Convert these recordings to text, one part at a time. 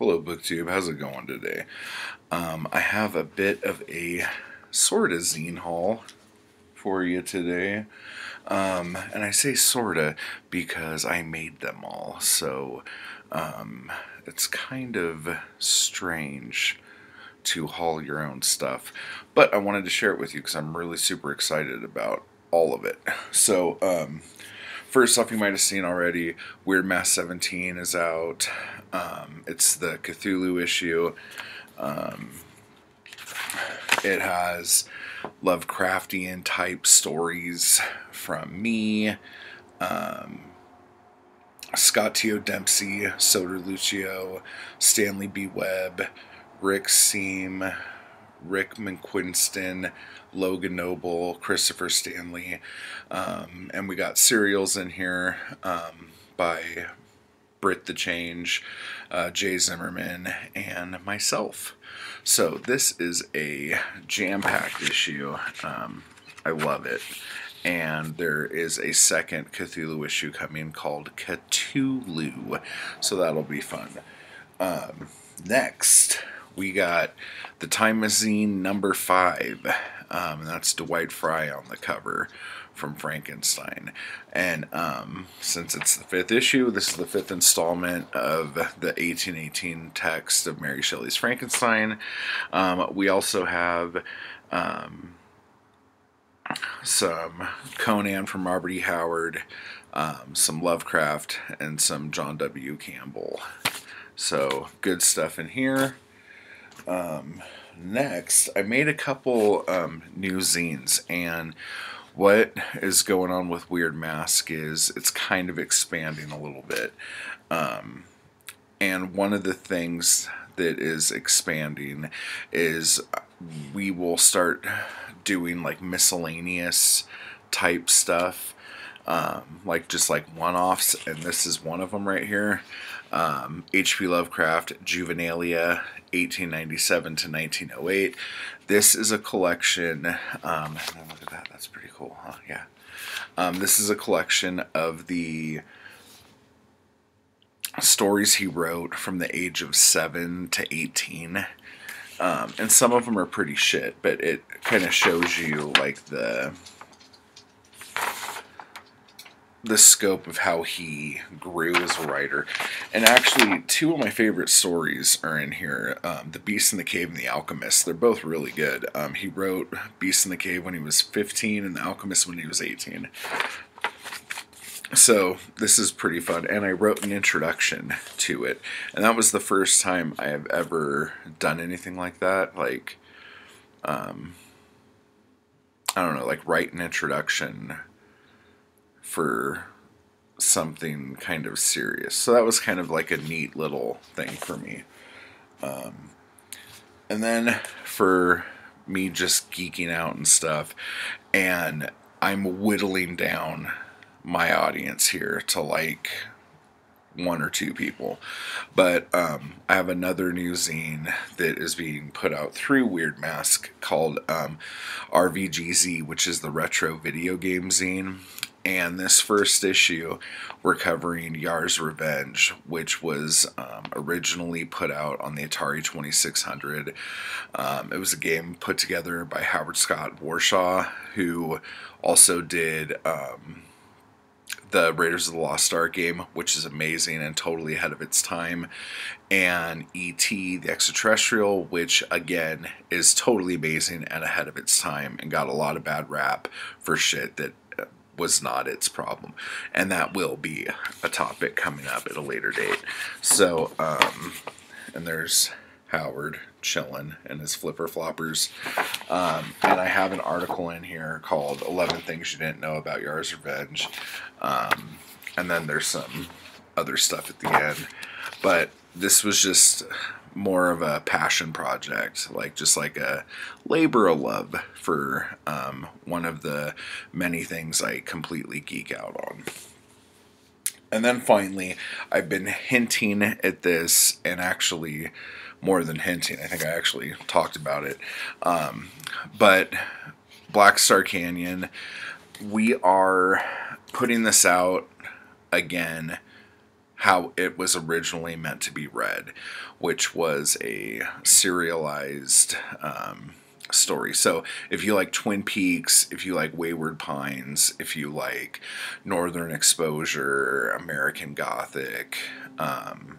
Hello, BookTube. How's it going today? Um, I have a bit of a sorta zine haul for you today. Um, and I say sorta because I made them all, so um, it's kind of strange to haul your own stuff. But I wanted to share it with you because I'm really super excited about all of it. So, um, first off, you might have seen already, Weird Mask 17 is out. Um, it's the Cthulhu issue. Um, it has Lovecraftian type stories from me, um, Scott T.O. Dempsey, Soder Lucio, Stanley B. Webb, Rick Seam, Rick McQuiston, Logan Noble, Christopher Stanley, um, and we got serials in here um, by Brit the Change, uh, Jay Zimmerman, and myself. So this is a jam-packed issue. Um, I love it. And there is a second Cthulhu issue coming called Cthulhu. So that'll be fun. Um, next, we got the Time Machine number five. Um, and that's Dwight Frye on the cover from Frankenstein. And um, since it's the fifth issue, this is the fifth installment of the 1818 text of Mary Shelley's Frankenstein. Um, we also have um, some Conan from Robert E. Howard, um, some Lovecraft, and some John W. Campbell. So, good stuff in here. Um, next, I made a couple um, new zines, and what is going on with Weird Mask is it's kind of expanding a little bit. Um, and one of the things that is expanding is we will start doing like miscellaneous type stuff, um, like just like one offs, and this is one of them right here. Um, H.P. Lovecraft, Juvenilia, 1897 to 1908. This is a collection. Um, look at that. That's pretty cool, huh? Yeah. Um, this is a collection of the stories he wrote from the age of 7 to 18. Um, and some of them are pretty shit, but it kind of shows you like the the scope of how he grew as a writer. And actually, two of my favorite stories are in here um, The Beast in the Cave and The Alchemist. They're both really good. Um, he wrote Beast in the Cave when he was 15 and The Alchemist when he was 18. So, this is pretty fun. And I wrote an introduction to it. And that was the first time I have ever done anything like that. Like, um, I don't know, like write an introduction for something kind of serious. So that was kind of like a neat little thing for me. Um, and then for me just geeking out and stuff, and I'm whittling down my audience here to like one or two people. But um, I have another new zine that is being put out through Weird Mask called um, RVGZ, which is the retro video game zine. And this first issue, we're covering Yars' Revenge, which was um, originally put out on the Atari 2600. Um, it was a game put together by Howard Scott Warshaw, who also did um, the Raiders of the Lost Ark game, which is amazing and totally ahead of its time, and E.T. the Extraterrestrial, which again is totally amazing and ahead of its time and got a lot of bad rap for shit that was not its problem. And that will be a topic coming up at a later date. So, um, and there's Howard chilling and his flipper floppers. Um, and I have an article in here called 11 Things You Didn't Know About Yars' Revenge. Um, and then there's some other stuff at the end. But this was just more of a passion project, like just like a labor of love for um, one of the many things I completely geek out on. And then finally, I've been hinting at this, and actually, more than hinting, I think I actually talked about it. Um, but Black Star Canyon, we are putting this out again how it was originally meant to be read, which was a serialized um, story. So if you like Twin Peaks, if you like Wayward Pines, if you like Northern Exposure, American Gothic, um,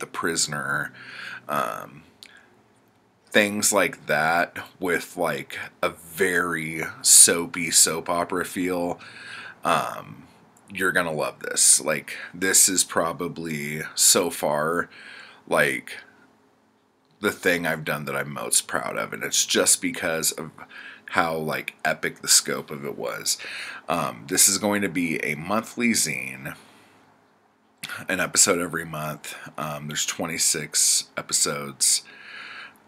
The Prisoner, um, things like that with like a very soapy soap opera feel um, you're gonna love this. Like this is probably so far like the thing i've done that i'm most proud of and it's just because of how like epic the scope of it was. Um, this is going to be a monthly zine an episode every month. Um, there's 26 episodes.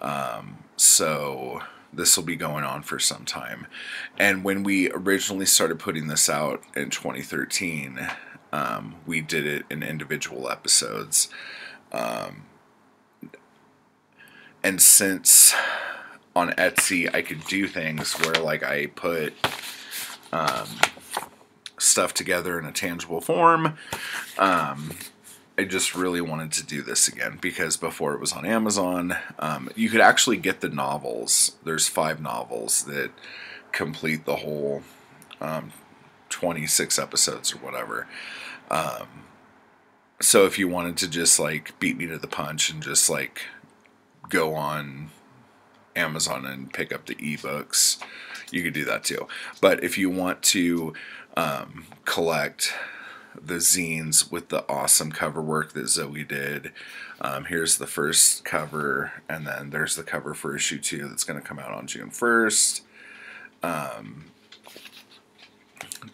Um, so this will be going on for some time. And when we originally started putting this out in 2013, um, we did it in individual episodes. Um, and since on Etsy I could do things where like I put um, stuff together in a tangible form, um, I just really wanted to do this again because before it was on Amazon, um, you could actually get the novels. There's five novels that complete the whole um, 26 episodes or whatever. Um, so if you wanted to just like beat me to the punch and just like go on Amazon and pick up the ebooks, you could do that too. But if you want to um, collect the zines with the awesome cover work that Zoe did. Um, here's the first cover, and then there's the cover for issue two that's going to come out on June 1st. Um,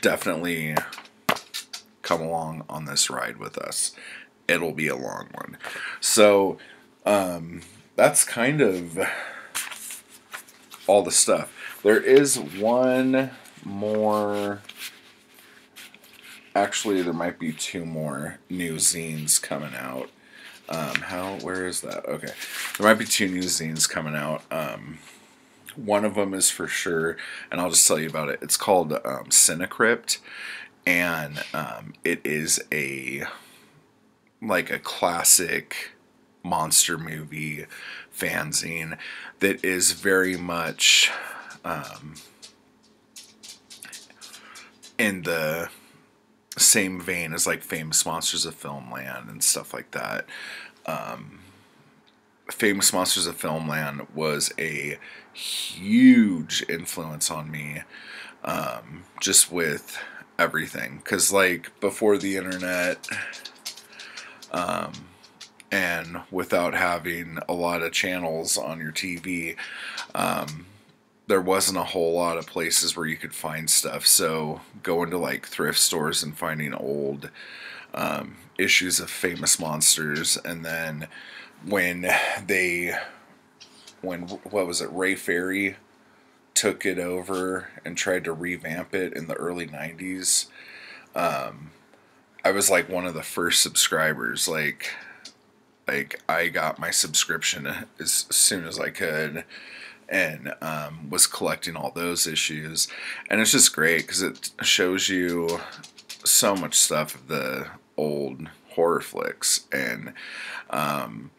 definitely come along on this ride with us. It'll be a long one. So, um, that's kind of all the stuff. There is one more actually there might be two more new zines coming out. Um, how where is that? Okay, there might be two new zines coming out. Um, one of them is for sure, and I'll just tell you about it. It's called um, Cinecrypt, and um, it is a like a classic monster movie fanzine that is very much um, in the same vein as like famous monsters of filmland and stuff like that. Um, famous monsters of filmland was a huge influence on me um, just with everything. Because like before the internet um, and without having a lot of channels on your tv um, there wasn't a whole lot of places where you could find stuff. So going to like thrift stores and finding old um, issues of famous monsters, and then when they, when what was it, Ray Ferry took it over and tried to revamp it in the early '90s. Um, I was like one of the first subscribers. Like, like I got my subscription as soon as I could and um, was collecting all those issues. And it's just great because it shows you so much stuff of the old horror flicks. And um,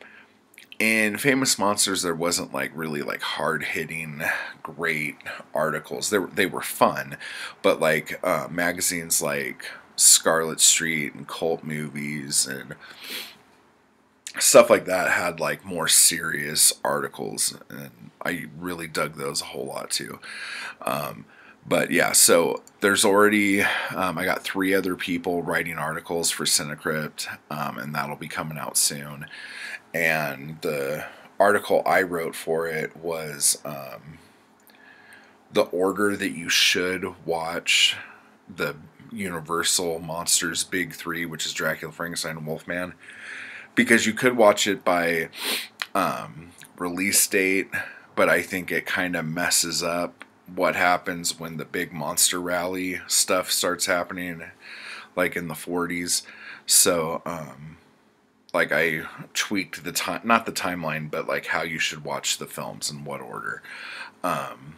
in Famous Monsters, there wasn't like really like hard hitting, great articles. They, they were fun, but like uh, magazines like Scarlet Street and Cult Movies and stuff like that had like more serious articles and i really dug those a whole lot too. Um, but yeah so there's already um, i got three other people writing articles for cinecrypt um, and that'll be coming out soon. And the article i wrote for it was um, the order that you should watch the universal monsters big three which is dracula frankenstein and wolfman because you could watch it by um, release date, but I think it kind of messes up what happens when the big monster rally stuff starts happening, like in the 40s. So, um, like I tweaked the time, not the timeline, but like how you should watch the films in what order. Um,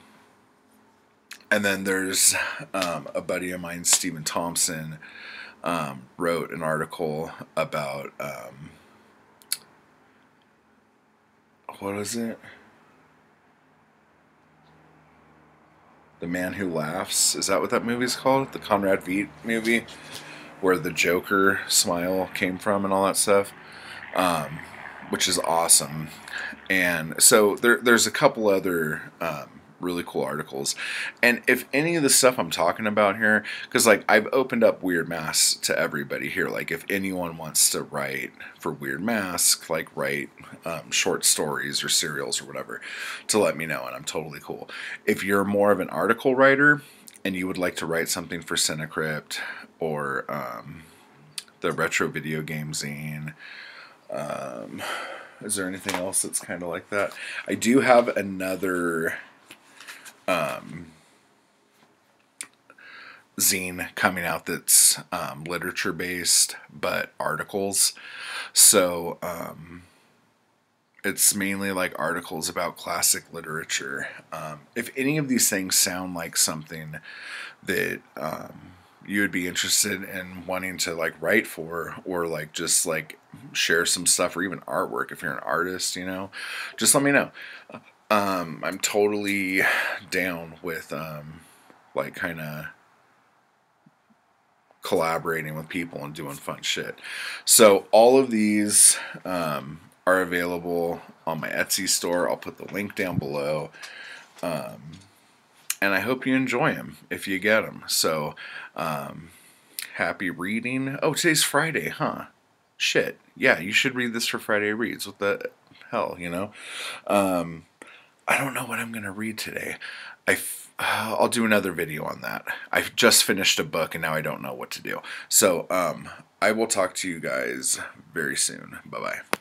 and then there's um, a buddy of mine, Stephen Thompson, um, wrote an article about um, what is it? The Man Who Laughs. Is that what that movie's called? The Conrad Veidt movie, where the Joker smile came from and all that stuff, um, which is awesome. And so there, there's a couple other um, really cool articles. And if any of the stuff I'm talking about here, because like I've opened up Weird Mask to everybody here. Like if anyone wants to write for Weird Mask, like write um, short stories or serials or whatever, to let me know, and I'm totally cool. If you're more of an article writer and you would like to write something for Cinecrypt or um, the Retro Video Game Zine. Um, is there anything else that's kind of like that? I do have another um, zine coming out that's um, literature based, but articles. So um, it's mainly like articles about classic literature. Um, if any of these things sound like something that um, you would be interested in wanting to like write for, or like just like share some stuff, or even artwork, if you're an artist, you know, just let me know. Um, I'm totally down with um, like kind of collaborating with people and doing fun shit. So all of these um, are available on my Etsy store. I'll put the link down below. Um, and I hope you enjoy them if you get them. So um, happy reading. Oh, today's Friday, huh? Shit. Yeah, you should read this for Friday Reads. What the hell, you know? I don't know what I'm going to read today. I uh, I'll do another video on that. I've just finished a book and now I don't know what to do. So um, I will talk to you guys very soon. Bye bye.